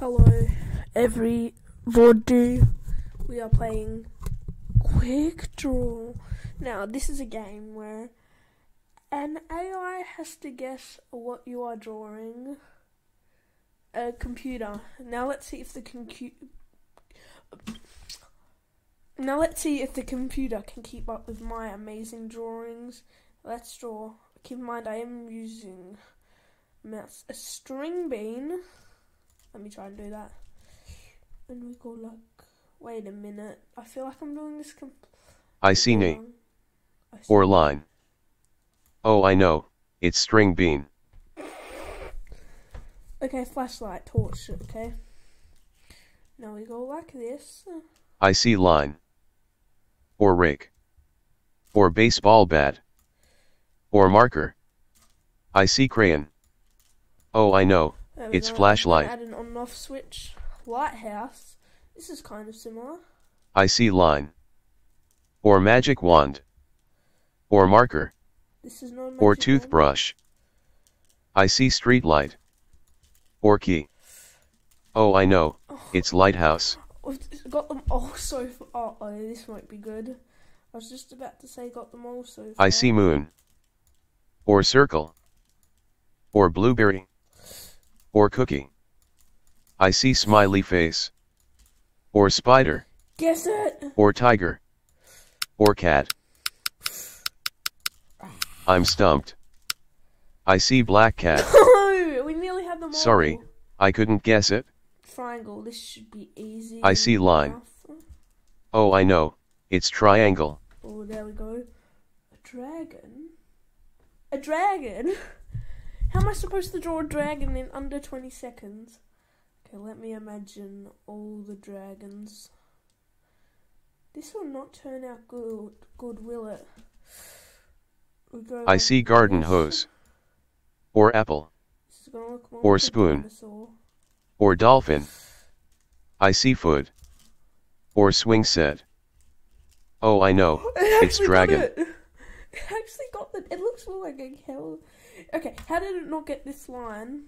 Hello, every everybody. We are playing Quick Draw. Now, this is a game where an AI has to guess what you are drawing. A computer. Now, let's see if the computer. Now, let's see if the computer can keep up with my amazing drawings. Let's draw. Keep in mind, I am using mouse a string bean. Let me try and do that. And we go like, wait a minute. I feel like I'm doing this com- I see knee. wrong. I see- Or line. Oh I know, it's string bean. Okay, flashlight, torch. Okay. Now we go like this. I see line. Or rake. Or baseball bat. Or marker. I see crayon. Oh I know, It's flashlight. Add an on-off switch. Lighthouse. This is kind of similar. I see line. Or magic wand. Or marker. This is not. Or magic wand. toothbrush. I see street light. Or key. Oh I know, oh. it's lighthouse. We've got them all so far. Oh, oh, this might be good. I was just about to say got them all so far. I see moon. Or circle. Or blueberry. Or cookie. I see smiley face. Or spider. Guess it! Or tiger. Or cat. I'm stumped. I see black cat. No! We nearly had them all. Sorry. I couldn't guess it. Triangle. This should be easy. I see line. enough. Oh I know, it's triangle. Oh, there we go. A dragon? A dragon? How am I supposed to draw a dragon in under 20 seconds? Okay, let me imagine all the dragons. This will not turn out good, good will it? I see garden this. hose. Or apple. This is gonna look more Or spoon. dinosaur. Or dolphin. I see foot. Or swing set. Oh I know, It It's dragon. It. Actually got the. It looks more like a hell. Okay, how did it not get this line?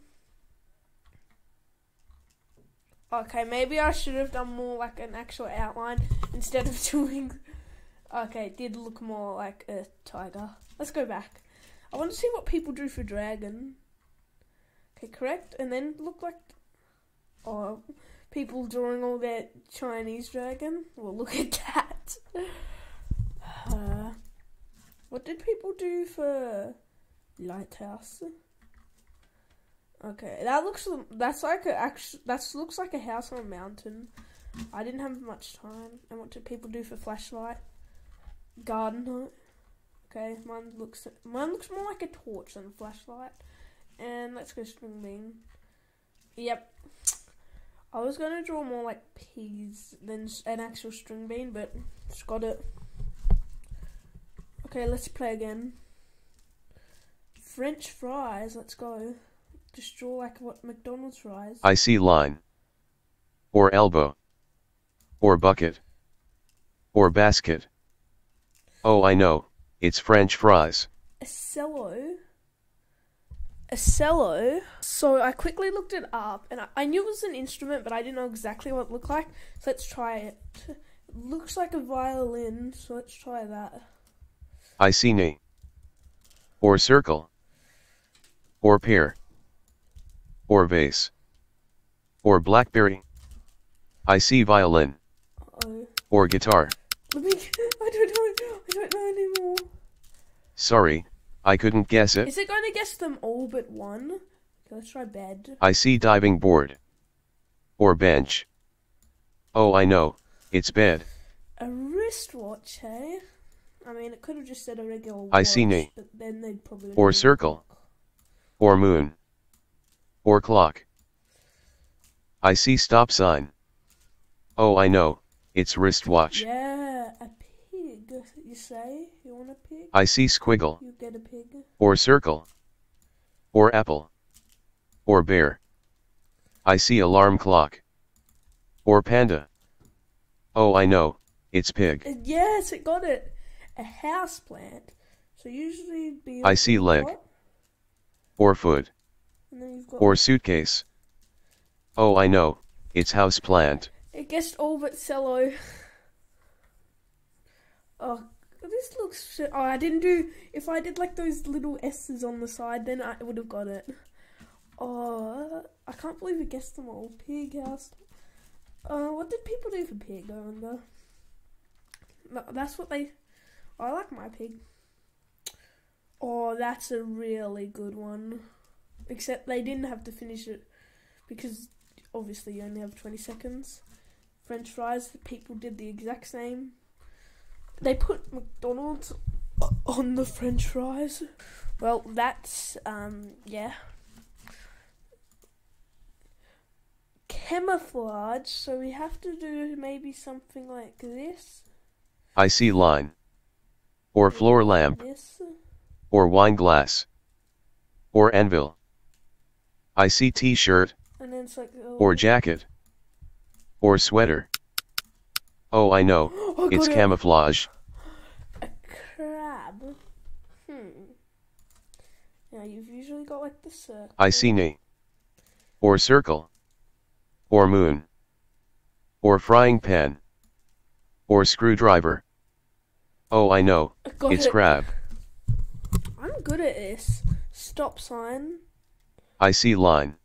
Okay, maybe I should have done more like an actual outline instead of doing. Okay, it did look more like a tiger. Let's go back. I want to see what people do for dragon. Okay, correct, and then look like. Oh, people drawing all their Chinese dragon. Well, look at that. Uh, what did people do for lighthouse? Okay, that looks that's like a actual that looks like a house on a mountain. I didn't have much time. And what did people do for flashlight? Garden hut. Okay, mine looks mine looks more like a torch than a flashlight. And let's go string bean. Yep. I was gonna draw more like peas than an actual string bean, but just got it. Okay, let's play again. French fries, let's go. Just draw like what McDonald's fries. I see line. Or elbow. Or bucket. Or basket. Oh I know, it's french fries. a cello. A cello. So I quickly looked it up, and I, I knew it was an instrument, but I didn't know exactly what it looked like. So let's try it. It looks like a violin, so let's try that. I see knee. Or circle. Or pear. Or vase. Or blackberry. I see violin. Oh, Or guitar. let me. I don't know. I don't know anymore. Sorry, I couldn't guess it. Is it going to guess them all but one? Okay, let's try bed. I see diving board. Or bench. Oh I know, it's bed. A wristwatch, eh? I mean, it could have just said a regular watch. I see knee. But then they'd probably. Or circle. Or moon. Or clock. I see stop sign. Oh I know, it's wristwatch. Yeah, a pig. You say you want a pig? I see squiggle. You get a pig. Or circle. Or apple. Or bear. I see alarm clock. Or panda. Oh I know, it's pig. Uh, yes, it got it. A house plant. So usually it'd be. I see leg. Or foot. And then you've got Or suitcase. Oh I know, it's house plant. It guessed all but cello. Oh, this looks. Oh, I didn't do. If I did like those little S's on the side, then I would have got it. Oh, I can't believe it guessed them all. Pig house. Uh, what did people do for pig? I wonder. That's what they. I like my pig. Oh, that's a really good one. Except they didn't have to finish it because obviously you only have 20 seconds. French fries, the people did the exact same. They put McDonald's on the French fries. Well, that's, um, yeah. Camouflage, so we have to do maybe something like this. I see line. Or floor lamp, or wine glass. Or anvil. I see t-shirt, And then it's like. Oh, or jacket. Or sweater. Oh I know, I it's camouflage. A crab. Hmm. Now you've usually got like the circle. I see knee. Or circle. Or moon. Or frying pan. Or screwdriver. Oh I know, got it's it. crab. I'm good at this. Stop sign. I see line.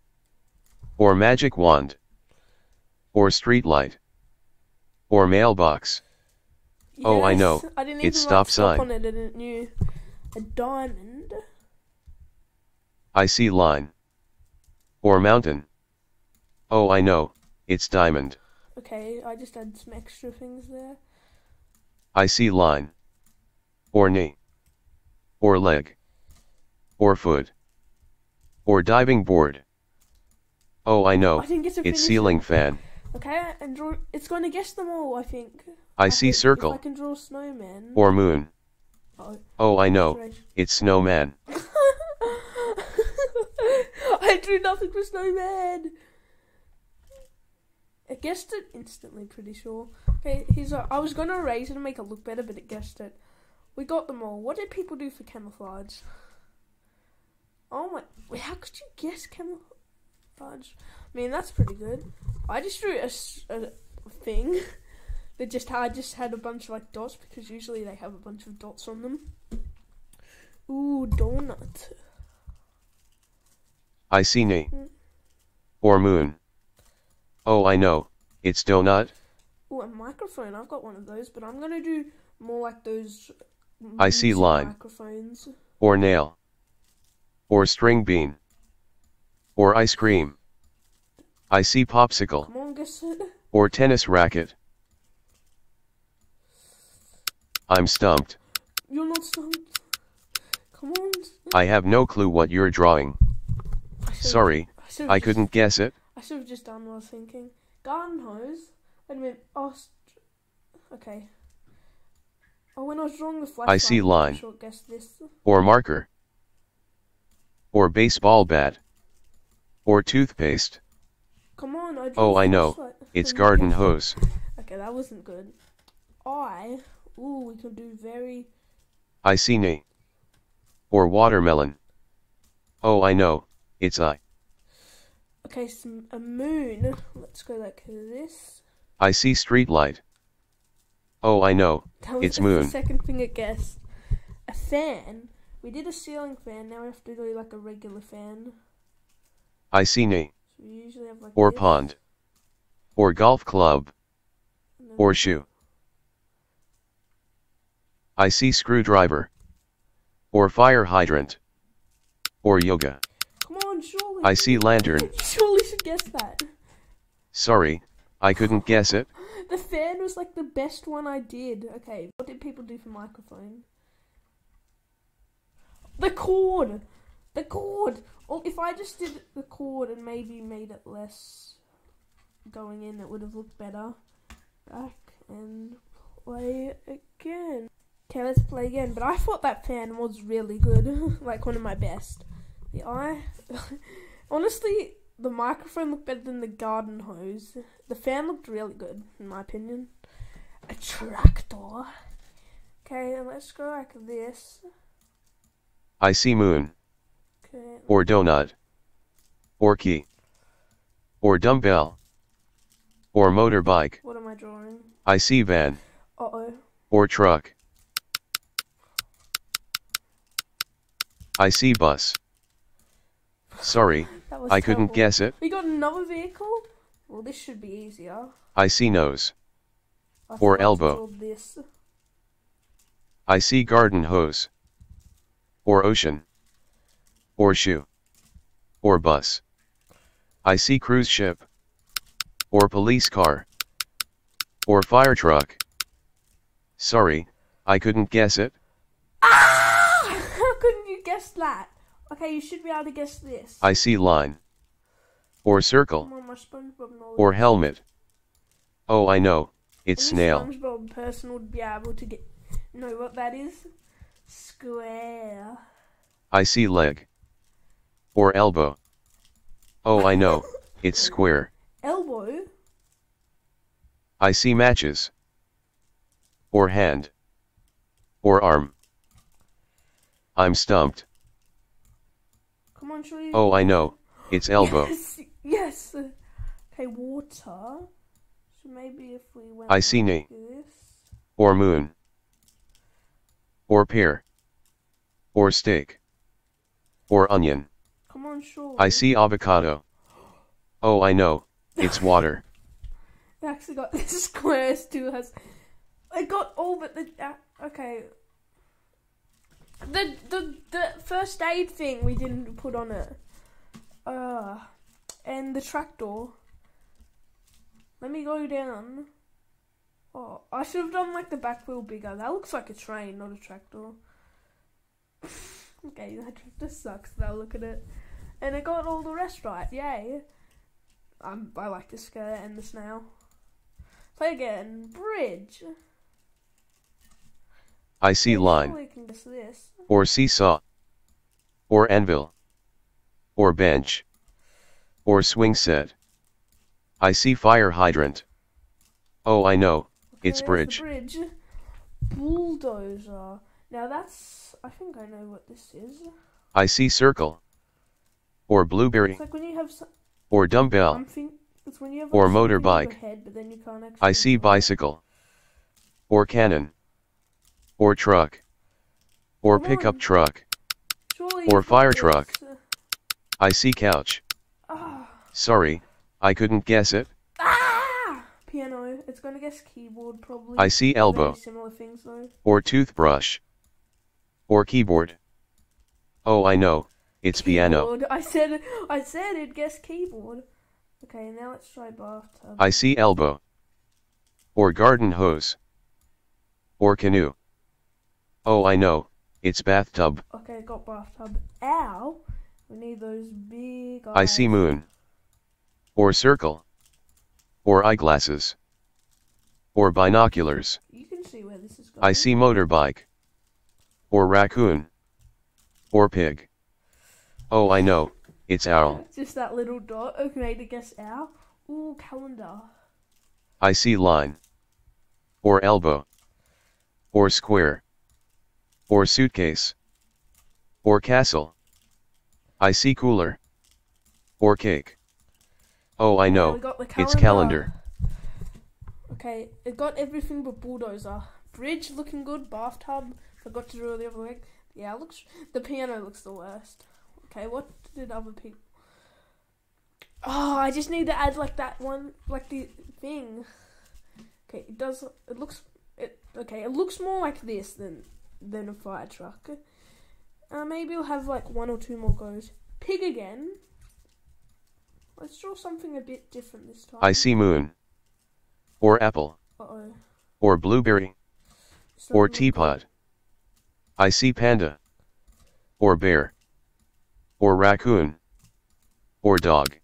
Or magic wand. Or street light. Or mailbox. Oh, I know. I didn't It's even stop stop sign. on it. I didn't knew. A diamond. I see line. Or mountain. Oh I know, it's diamond. Okay, I just had some extra things there. I see line. Or knee. Or leg. Or foot. Or diving board. Oh I know, I didn't get to finish it's it. ceiling fan. Okay, and draw. It's going to guess them all. I think. I see hope- If I circle. can draw snowman. Or moon. Oh, Oh I know, it's snowman. I drew nothing for snowman. It guessed it instantly, pretty sure. Okay, here's a, I was gonna erase it and make it look better, but it guessed it. We got them all. What did people do for camouflage? Oh my! Wait, how could you guess camouflage? I mean, that's pretty good. I just drew a thing that just I just had a bunch of like dots because usually they have a bunch of dots on them. Ooh, donut. I see knee. Mm. Or moon. Oh I know, it's donut. Oh, a microphone. I've got one of those, but I'm gonna do more like those. I see line. Microphones. Or nail. Or string bean. Or ice cream. I see popsicle. Come on, guess it. Or tennis racket. I'm stumped. You're not stumped. Come on. I have no clue what you're drawing. I Sorry, I, I couldn't guess it. I should have just done what I was thinking. Garden hose. Wait a minute. Oh, st- okay. Oh, when I was drawing the flashlight, see I'm line. Sure. Or marker. Or baseball bat. Or toothpaste. Come on. I Oh, I know. It's garden hose. Okay, that wasn't good. I. Ooh, we can do very. I see knee. Or watermelon. Oh I know, it's I. Okay, some, a moon. Let's go like this. I see street light. Oh I know, That was It's moon. the second thing I guessed. A fan. We did a ceiling fan. Now we have to do like a regular fan. I see knee. So we usually have like Or this, pond. Or golf club. Or shoe. I see screwdriver. Or fire hydrant. Or yoga. Come on, surely. I see lantern. You surely should guess that. Sorry, I couldn't guess it. The fan was like the best one I did. Okay, what did people do for microphone? The cord. The cord. Or if I just did the cord and maybe made it less going in, it would have looked better. Back and play again. Okay, let's play again. But I thought that fan was really good, like one of my best. The eye, honestly, the microphone looked better than the garden hose. The fan looked really good, in my opinion. A tractor. Okay, and let's go like this. I see moon. Okay. Or donut. Or key. or dumbbell, or motorbike. What am I drawing? I see van, Uh oh. or truck. I see bus. Sorry, I couldn't terrible. guess it. We got another vehicle? Well, this should be easier. I see nose. I Or elbow. I see garden hose. Or ocean. Or shoe. Or bus. I see cruise ship. Or police car. Or fire truck. Sorry, I couldn't guess it. Ah! How couldn't you guess that? Okay, you should be able to guess this. I see line. Or circle. On, my SpongeBob knowledge. Or helmet. Oh, I know. It's Any snail. SpongeBob person would be able to get know what that is. Square. I see leg. Or elbow. Oh, I know. It's square. Elbow. I see matches. Or hand. Or arm. I'm stumped. On, show you. Oh, I know. It's elbow. Yes. yes. Okay, water. So maybe if we went. I see like This. Or moon. Or pear. Or steak. Or onion. Come on, show. I see avocado. Oh, I know. It's water. I actually got the squares too. Has I got all but the uh, okay. The the the first aid thing we didn't put on it. Uh, and the tractor. Let me go down. Oh, I should have done like the back wheel bigger. That looks like a train, not a tractor. okay, that tractor sucks. Now look at it. And it got all the rest right. Yay. Um, I like the skirt and the snail. Play again. Bridge. I see line. Surely you can guess this. Or seesaw. Or anvil. Or bench. Or swing set. I see fire hydrant. Oh, I know. It's bridge. bridge. Bulldozer. Now that's. I think I know what this is. I see circle. Or blueberry. It's like when you have. Some, Or dumbbell. I'm. It's when you have. Or like, something in your motorbike. Head, but then you can't I see bicycle. Or cannon. Or truck. Or pickup truck. Or fire truck. I see couch. Ah. Sorry, I couldn't guess it. Ah! Piano. It's gonna guess keyboard probably. I see elbow. Similar things though. Or toothbrush. Or keyboard. Oh, I know. It's piano. I said. I said it. Guess keyboard. Okay, now let's try bathtub. I see elbow. Or garden hose. Or canoe. Oh, I know. It's bathtub. Okay, got bathtub. Ow! We need those big. I see moon. Or circle. Or eyeglasses. Or binoculars. You can see where this is going. I see motorbike. Or raccoon. Or pig. Oh, I know. It's owl. Just that little dot. Okay, to guess owl. Ooh, calendar. I see line. Or elbow. Or square. Or suitcase. Or castle. I see cooler. Or cake. Oh, I know. got the It's calendar. Okay, it got everything but bulldozer. Bridge looking good. Bathtub. Forgot to draw the other leg. Yeah, it looks. The piano looks the worst. Okay, what did other people? Oh, I just need to add like that one, like the thing. Okay, it does. It looks. It okay. It looks more like this than than a fire truck. Uh, maybe we'll have like one or two more goes. Pig again. Let's draw something a bit different this time. I see moon. Or apple. Uh oh. Or blueberry. Or teapot. I see panda. Or bear. Or raccoon. Or dog.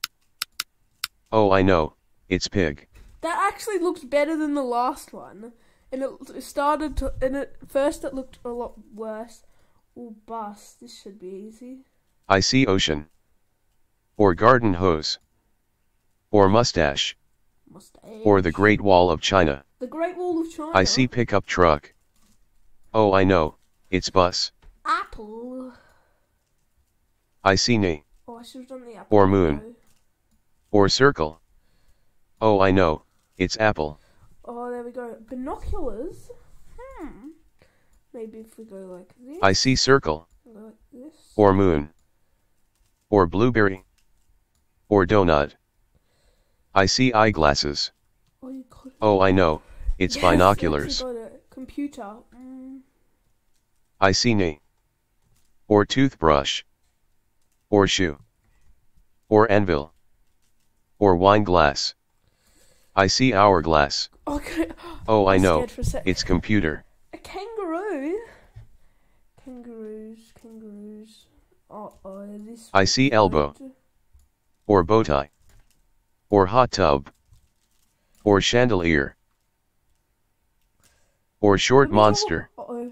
Oh, I know. It's pig. That actually looks better than the last one. And it started to. And at first it looked a lot worse. Oh, bus. This should be easy. I see ocean. Or garden hose. Or mustache. Mustache. Or the Great Wall of China. The Great Wall of China. I see pickup truck. Oh, I know. It's bus. Apple. I see knee. Oh, I should have done the apple. Or moon. though. Or circle. Oh I know, it's apple. There we go. Binoculars. Hmm. Maybe if we go like this. I see circle. like this. Or moon. Or blueberry. Or donut. I see eyeglasses. Oh, you got it. Oh I know, it's Yes, yes, binoculars. got it. Computer. Mm. I see knee. Or toothbrush. Or shoe. Or anvil. Or wine glass. I see hourglass. Okay. Oh I oh, know, a sec. it's computer. A kangaroo. Kangaroos. Kangaroos. Oh, oh this. I see elbow. Or bow tie. Or hot tub. Or chandelier. Or short go- monster. Uh-oh.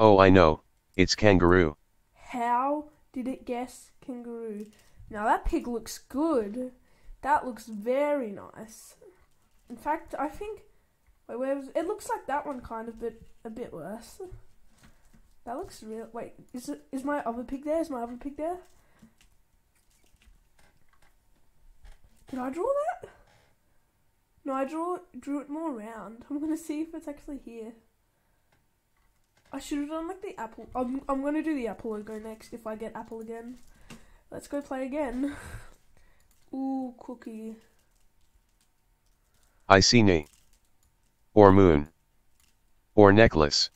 Oh I know, it's kangaroo. How did it guess kangaroo? Now that pig looks good. That looks very nice. In fact, I think wait, where was it? Looks like that one kind of, but a bit worse. That looks real. Wait, is it? Is my other pig there? Is my other pig there? Did I draw that? No, I draw drew it more round. I'm gonna see if it's actually here. I should have done like the apple. I'm I'm gonna do the apple logo next if I get apple again. Let's go play again. Ooh, cookie. I see knee. Or moon. Or necklace.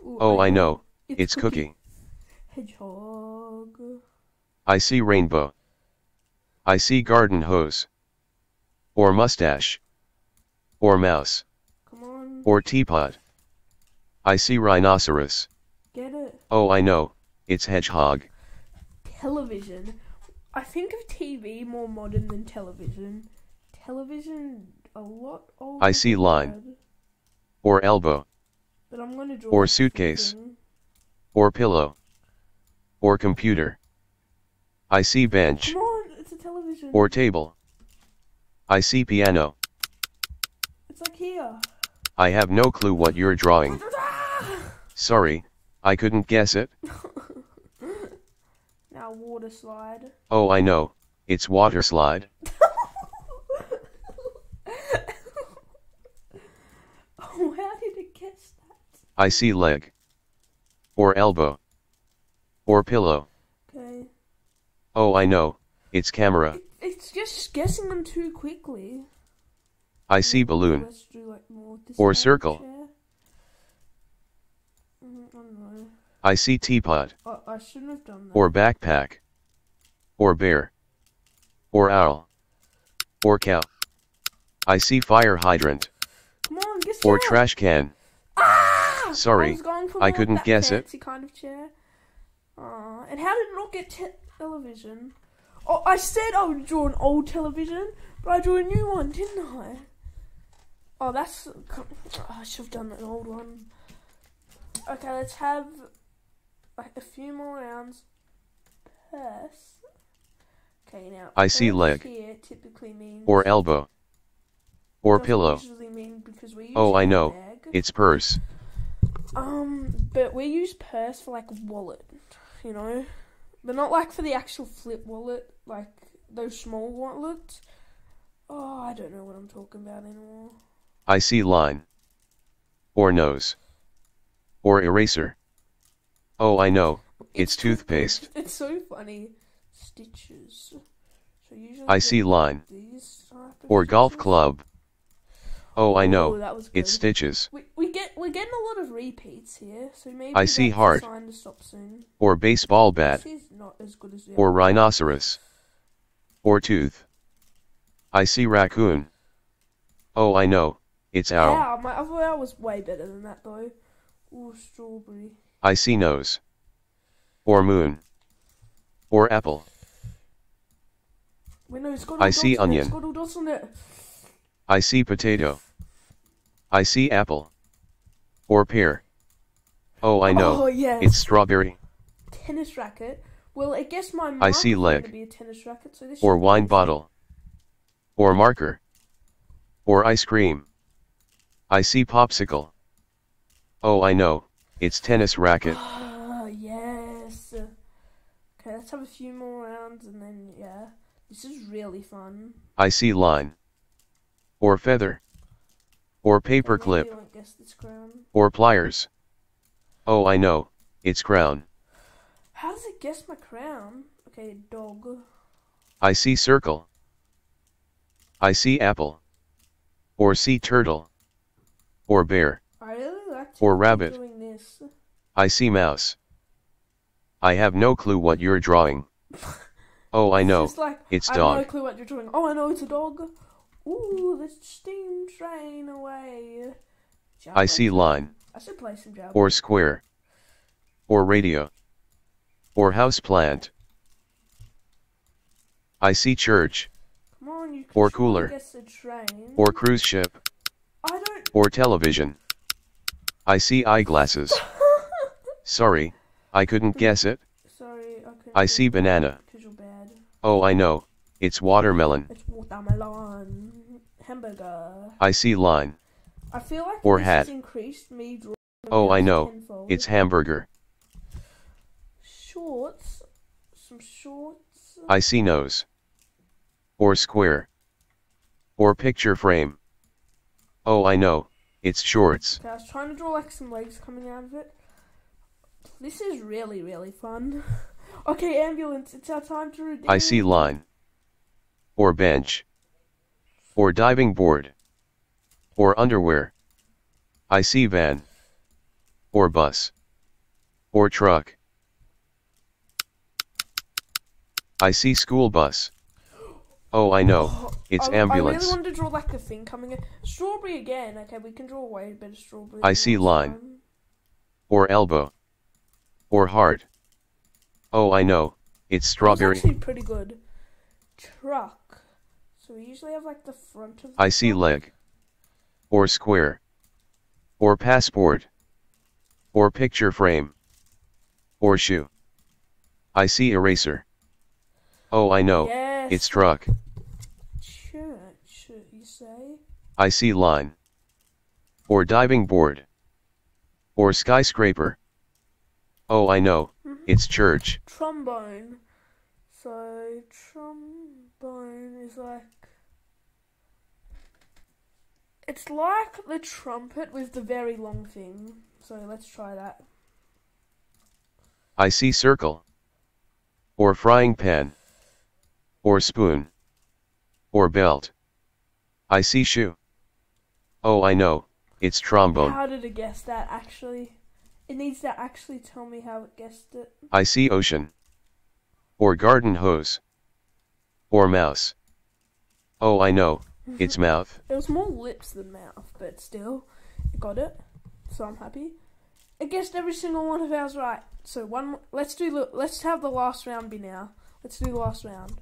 Ooh, Oh I know, it's cookie. cookie. Hedgehog. I see rainbow. I see garden hose. Or mustache. Or mouse. Come on, Or teapot. I see rhinoceros. get it. Oh I know, it's hedgehog. Television. I think of TV more modern than television. Television a lot older. I see line. Or elbow. But I'm gonna draw Or suitcase. thing. Or pillow. Or computer. I see bench. On, it's a television. Or table. I see piano. it's like here. I have no clue what you're drawing. Sorry, I couldn't guess it. now water slide. Oh I know, it's water slide. oh, how did it guess that? I see leg. Or elbow. Or pillow. Okay. Oh I know, it's camera. It, it's just guessing them too quickly. I see balloon. Like Or circle. Mm, I. I see teapot. I, I shouldn't have done that. Or backpack. Or bear. Or owl. Or cow. I see fire hydrant. Come on, guess Or trash can. Ah! Sorry, I, was going for I couldn't guess it. kind of chair. And how did it not get te- television? Oh, I said I would draw an old television, but I drew a new one, didn't I? Oh, that's. oh, I should have done an old one. Okay, let's have like a few more rounds. Purse. Okay, now. I see leg. Typically means. Or elbow. Or pillow. Mean because we Oh, I know. bag. It's purse. But we use purse for like wallet, you know, but not like for the actual flip wallet, like those small wallets. Oh, I don't know what I'm talking about anymore. I see line. Or nose. Or eraser. Oh I know, It's toothpaste. It's so funny. Stitches. So usually I see line. These type of Or golf club. Oh I Ooh, know, oh, was it's stitches. We, we get we're getting a lot of repeats here, so maybe I see heart. sign to stop soon. Or baseball bat. Not as good as the Or rhinoceros. Or tooth. I see raccoon. Oh I know, it's owl. Ow, my other owl was way better than that though. Ooh, strawberry. I see nose. Or moon. Or apple. Wait, no, I see dots on it, onion. I see potato. I see apple. Or pear. Oh I know, Oh yes. it's strawberry. tennis racket. Well, I guess my I see leg. be a tennis racket, so this Or should be wine bottle. Or marker. Or ice cream. I see popsicle. Oh I know, it's tennis racket. Ah, yes. Okay, let's have a few more rounds and then yeah. This is really fun. I see line. Or feather. Or paper clip. you won't guess this crown. Or pliers. Oh I know, it's crown. How does it guess my crown? Okay, dog. I see circle. I see apple. Or see turtle. Or bear. I really like Or rabbit. doing this. I see mouse. I have no clue what you're drawing. Oh I know, like, it's I have no clue what you're doing. Oh, I know it's a dog. Ooh, the steam train away. I see line. I should play some Java. Or square. Or radio. Or house plant. I see church. Come on, you can or cooler. Guess a train. Or cruise ship. I don't. Or television. I see eyeglasses. Sorry, I couldn't guess it. Sorry, I. I see banana. Because you're bad. Oh I know, it's watermelon. It's watermelon. Hamburger. I see line. I feel like Or this hat. has increased me drawing Oh I know, tenfold. it's hamburger. shorts. Some shorts. I see nose. Or square. Or picture frame. Oh I know, it's shorts. Okay, I was trying to draw like some legs coming out of it. This is really, really fun. Okay, ambulance, it's our time to redeem. I see line. Or bench. Or diving board. Or underwear. I see van. Or bus. Or truck. I see school bus. Oh I know, it's I, ambulance. I really wanted to draw like a thing coming in. Strawberry again. Okay, we can draw way better strawberry. I see line. time. Or elbow. Or heart. Oh I know, it's strawberry. actually pretty good. Truck. So we usually have like the front of. The I see leg. Or square. Or passport. Or picture frame. Or shoe. I see eraser. Oh I know, Yes. it's truck. church. You say? I see line. Or diving board. Or skyscraper. Oh I know, Mhm. it's church. trombone. So trombone is like it's like the trumpet with the very long thing. So let's try that. I see circle. Or frying pan. Or spoon. Or belt. I see shoe. Oh I know, it's trombone. How did it guess that actually? It needs to actually tell me how it guessed it. I see ocean. Or garden hose. Or mouse. Oh I know, it's mouth. It was more lips than mouth, but still, it got it. So I'm happy. I guessed every single one of ours right. So one, let's do the, let's have the last round be now. Let's do the last round.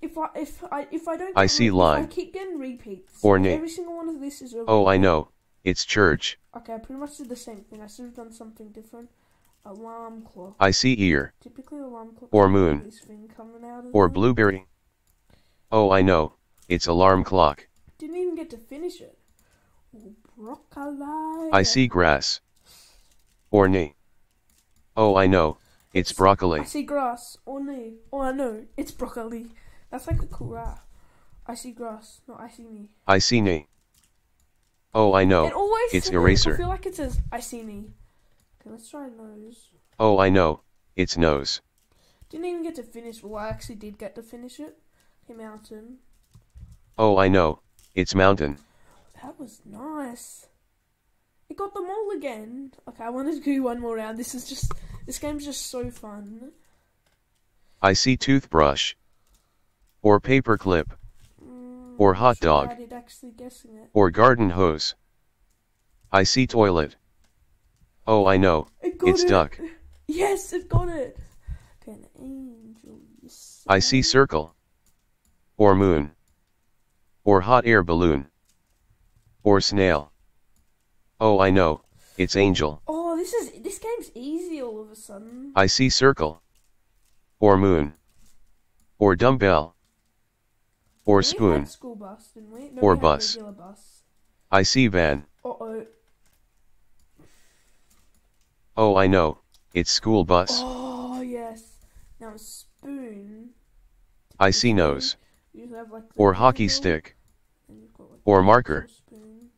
If I if I if I don't, I see line. I keep getting repeats. Or knee. Every single one of this is. A Oh I know, it's church. Okay, I pretty much did the same thing. I should have done something different. Alarm clock. I see ear. Typically, alarm clock. Or moon. Coming out of Or blueberry. Oh I know, it's alarm clock. Didn't even get to finish it. Broccoli. I see grass. Or knee. Oh I know, it's broccoli. I see grass. Or knee. Oh, I know. It's broccoli. That's like a cool rap. I see grass. No, I see knee. I see knee. Oh I it know, always it's says- eraser. I feel like it says I see knee. Okay, let's try nose. oh I know, it's nose. Didn't even get to finish. Well, I actually did get to finish it. Okay, mountain. Oh I know, it's mountain. That was nice. It got them all again. Okay, I wanted to do one more round. This is just this game's just so fun. I see toothbrush. Or paperclip. Mm, Or hot sure dog. I actually guessing it. Or garden hose. I see toilet. Oh I know, It got it's it. duck. Yes, it got it. Okay, an angel. I see circle. Or moon. Or hot air balloon. Or snail. Oh I know, it's angel. Oh, this is this game's easy all of a sudden. I see circle. Or moon. Or dumbbell. Or We spoon. bus, didn't we? No, Or bus. Bus. I see van. Uh oh. Oh I know, it's school bus. Oh yes. Now spoon. I see nose. You have, like, Or hockey stick. and you've got, like, Or marker. spoon.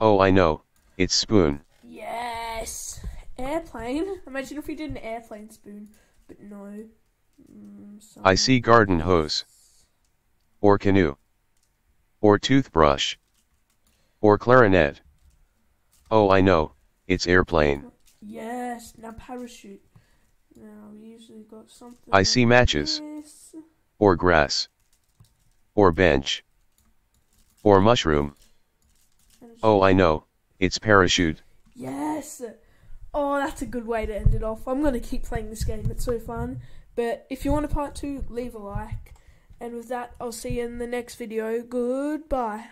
Oh I know, it's spoon. Yes! Airplane? Imagine if we did an airplane spoon, but no. Mm, I see garden hose. Or canoe. Or toothbrush. Or clarinet. Oh I know, it's airplane. Yes, now parachute. Now we usually got something. I like see matches. this. Or grass. Or bench. Or mushroom. It's Oh I know, it's parachute. Yes! Oh, that's a good way to end it off. I'm going to keep playing this game, it's so fun. But if you want a part two, leave a like. And with that, I'll see you in the next video. Goodbye.